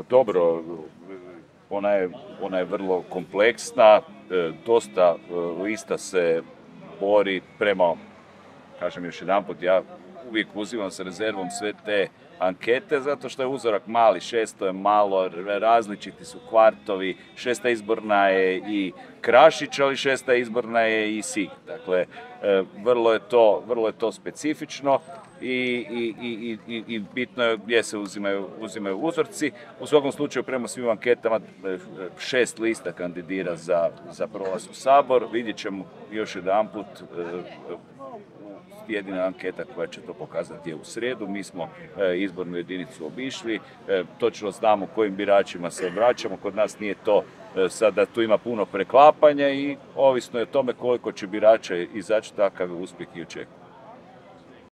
Pa dobro, ona je, ona je vrlo kompleksna, e, dosta e, lista se bori prema, kažem još jedanput, ja uvijek uzimam sa rezervom sve te ankete, zato što je uzorak mali, šesto je malo, različiti su kvartovi, šesta izborna je i Krašić, ali šesta izborna je i Sig. Dakle, e, vrlo je to, vrlo je to specifično i, i, i, i, i bitno je gdje se uzimaju, uzimaju uzorci. U svakom slučaju, prema svim anketama, e, šest lista kandidira za, za prolaz u Sabor. Vidjet ćemo još jedanput e, jedina anketa koja će to pokazati je u srijedu. Mi smo e, izbornu jedinicu obišli, e, točno znamo kojim biračima se obraćamo, kod nas nije to e, sada tu ima puno preklapanja i ovisno je o tome koliko će birača izaći takav uspjeh i očekuje.